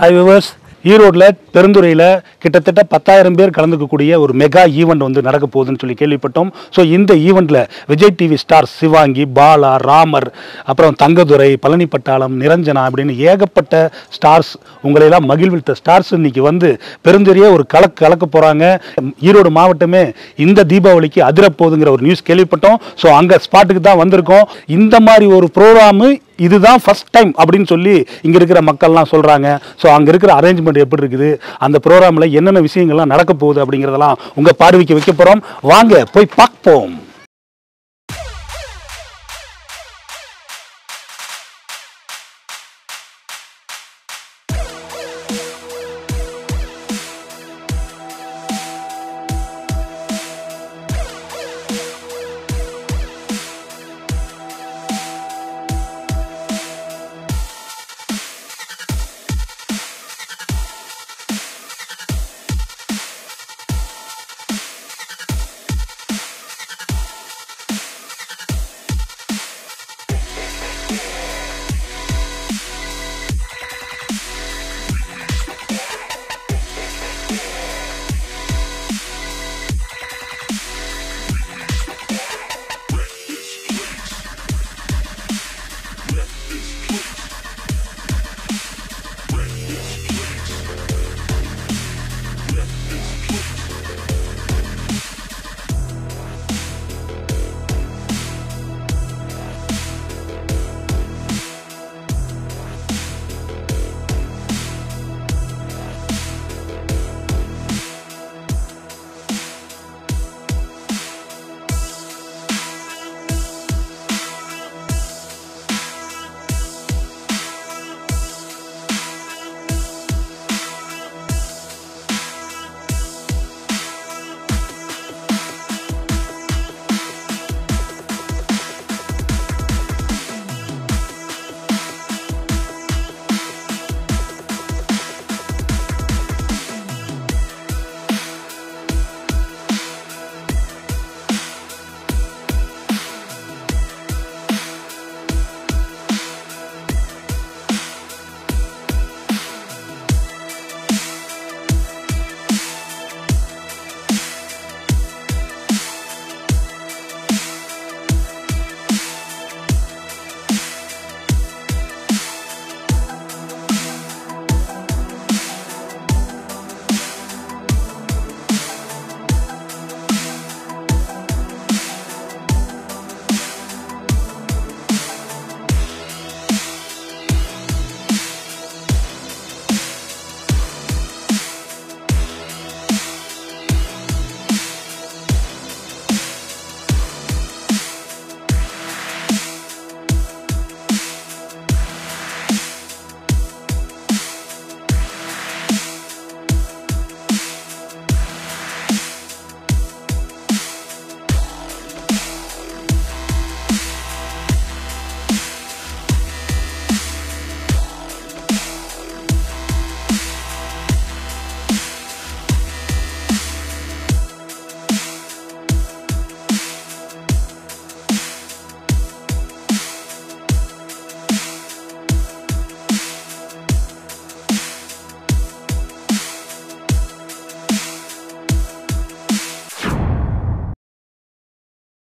High viewers ஈரோட்டில் பெருந்துறையில் கிட்டத்தட்ட பத்தாயிரம் பேர் கலந்துக்கக்கூடிய ஒரு மெகா ஈவெண்ட் வந்து நடக்க போகுதுன்னு சொல்லி கேள்விப்பட்டோம். ஸோ இந்த ஈவெண்ட்டில் விஜய் டிவி ஸ்டார் சிவாங்கி பாலா ராமர் அப்புறம் தங்கதுரை பழனிப்பட்டாளம் நிரஞ்சனா அப்படின்னு ஏகப்பட்ட ஸ்டார்ஸ் உங்களையெல்லாம் மகிழ்வித்த ஸ்டார்ஸ் இன்னைக்கு வந்து பெருந்துறையே ஒரு கலக்கு கலக்க போகிறாங்க ஈரோடு மாவட்டமே இந்த தீபாவளிக்கு அதிரப்போகுதுங்கிற ஒரு நியூஸ் கேள்விப்பட்டோம். ஸோ அங்கே ஸ்பாட்டுக்கு தான் வந்திருக்கோம். இந்த மாதிரி ஒரு ப்ரோக்ராமு இதுதான் ஃபர்ஸ்ட் டைம் அப்படின்னு சொல்லி இங்கே இருக்கிற மக்கள்லாம் சொல்கிறாங்க ஸோ அங்கே இருக்கிற அரேஞ்ச்மெண்ட் எப்படி இருக்குது? அந்த ப்ரோக்ராமில் என்னென்ன விஷயங்கள்லாம் நடக்க போகுது அப்படிங்கிறதெல்லாம் உங்கள் பார்வைக்கு வைக்க போகிறோம் வாங்க போய் பார்ப்போம்.